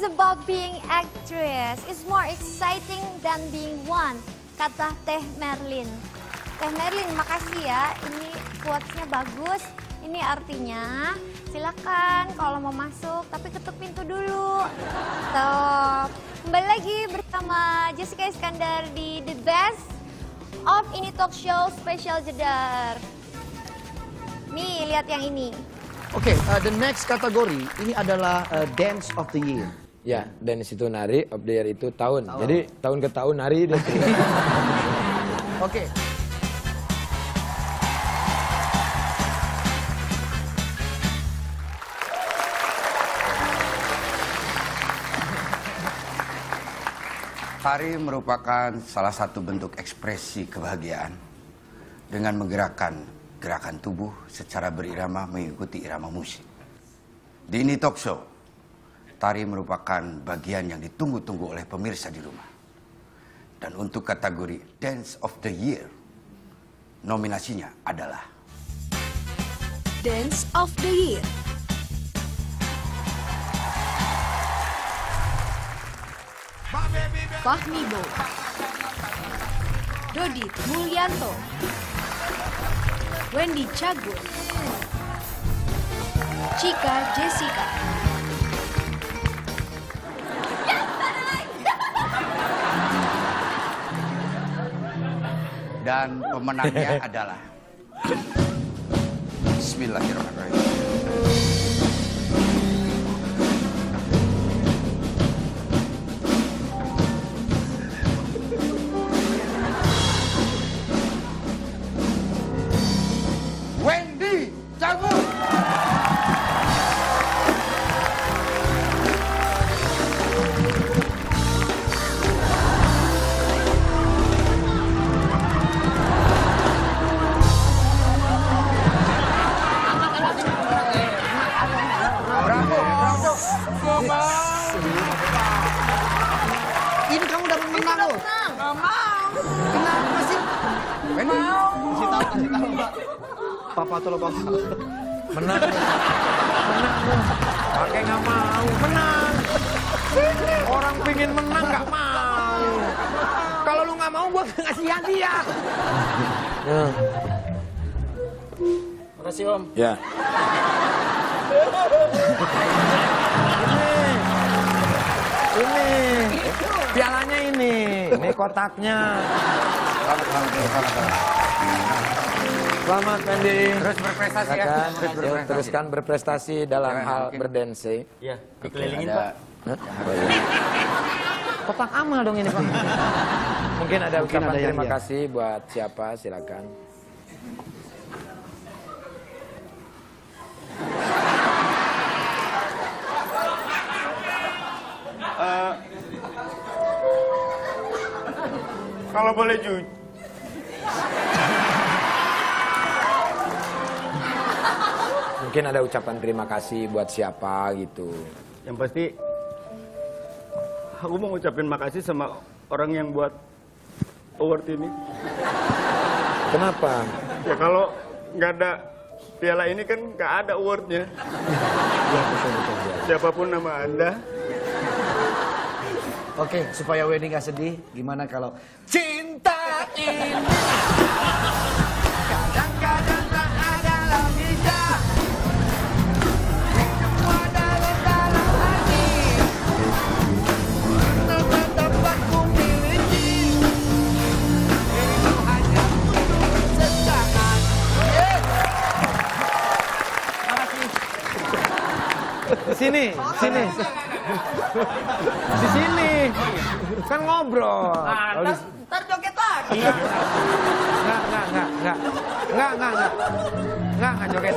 is about being actress. It's more exciting than being one, kata Teh Merlin. Teh Merlin, makasih ya. Ini quotes-nya bagus. Ini artinya, silakan kalau mau masuk, tapi ketuk pintu dulu. Tuh. Kembali lagi bersama Jessica Iskandar di The Best of Ini Talk Show Special Jedar. Nih, lihat yang ini. Oke, uh, the next kategori ini adalah uh, Dance of the Year. Ya, dan situ nari, of the year itu tahun. Jadi tahun ke tahun nari dia. Oke. Tari merupakan salah satu bentuk ekspresi kebahagiaan dengan menggerakkan gerakan tubuh secara berirama mengikuti irama musik. Di ini talk show, tari merupakan bagian yang ditunggu-tunggu oleh pemirsa di rumah. Dan untuk kategori Dance of the Year, nominasinya adalah Dance of the Year. Fahmi Bo Dodi Mulyanto Wendy Cagur Cika Jessica dan pemenangnya adalah Bismillahirrahmanirrahim. Gak mau. Kenapa sih? Wendy. Kasih tahu, kasih tahu, Pak. Papa tolong papa. Menang. Menang. Pakai nggak mau. Menang. Orang pingin menang nggak mau. Kalau lu nggak mau, gua ngasih hadiah. Ya. Makasih Om. Ya. ini. Ini. Pialanya ini. Ini kotaknya. Selamat, selamat, selamat, selamat. Selamat Wendy. Terus berprestasi ya. Terus Yuk, berprestasi. teruskan berprestasi dalam Jangan hal mungkin. berdansa. Iya, dikelilingin Ada Pak. Kotak amal dong ini Pak. Mungkin ada Mungkin ucapan ada terima iya. kasih buat siapa silakan. Kalau boleh jujur. Mungkin ada ucapan terima kasih buat siapa gitu. Yang pasti aku mau ngucapin makasih sama orang yang buat award ini. Kenapa? Ya kalau nggak ada piala ini kan nggak ada awardnya. Ya, betul, betul, ya. Siapa pun nama anda, Oke, supaya Wendy nggak sedih, gimana kalau cinta ini kadang-kadang tak ada logika. Semua dalam dalam hati. Tetap aku miliki. Itu hanya untuk sesaat. Sini, sini. Di sini. Kan ngobrol. Di- Ntar joget lagi. Enggak, enggak, enggak, enggak. Enggak, enggak, enggak. Enggak, enggak joget.